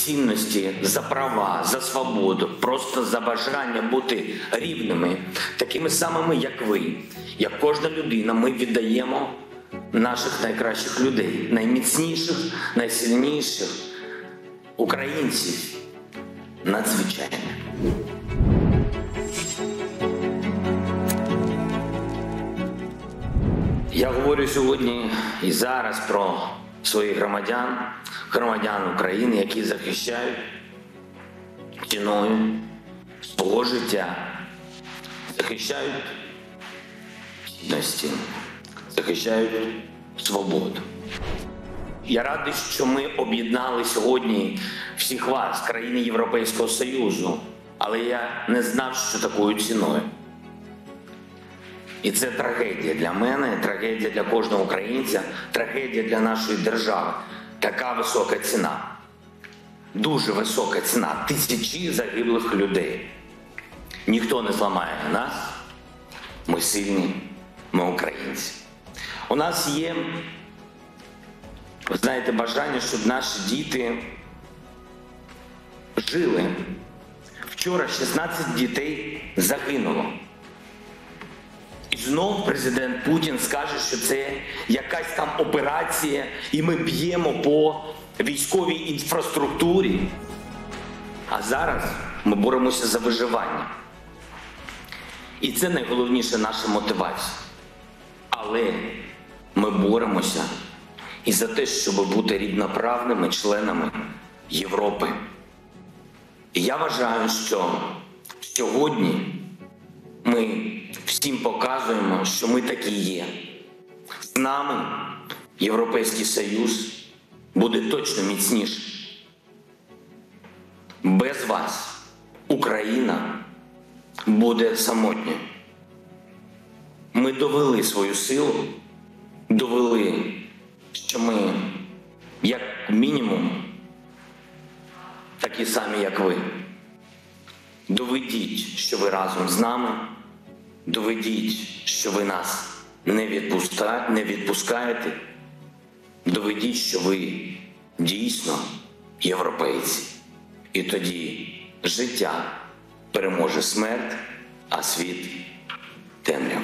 цінності за права, за свободу, просто за бажання бути рівними, такими самими, як ви, як кожна людина, ми віддаємо наших найкращих людей, найміцніших, найсильніших українців. Надзвичайно. Я говорю сьогодні і зараз про своїх громадян, громадян України, які захищають ціною свого життя, захищають цінності, захищають свободу. Я радий, що ми об'єднали сьогодні всіх вас, країни Європейського Союзу, але я не знав, що такою ціною. І це трагедія для мене, трагедія для кожного українця, трагедія для нашої держави. Така висока ціна. Дуже висока ціна. Тисячі загиблих людей. Ніхто не зламає нас. Ми сильні, ми українці. У нас є, ви знаєте, бажання, щоб наші діти жили. Вчора 16 дітей загинуло. Знов президент Путін скаже, що це якась там операція, і ми б'ємо по військовій інфраструктурі. А зараз ми боремося за виживання. І це найголовніша наша мотивація. Але ми боремося і за те, щоб бути рівноправними членами Європи. І я вважаю, що сьогодні всім показуємо, що ми такі є. З нами Європейський Союз буде точно міцніший. Без вас Україна буде самотньою. Ми довели свою силу, довели, що ми, як мінімум, такі самі, як ви. Доведіть, що ви разом з нами. Доведіть, що ви нас не, відпуска... не відпускаєте. Доведіть, що ви дійсно європейці. І тоді життя переможе смерть, а світ темряв.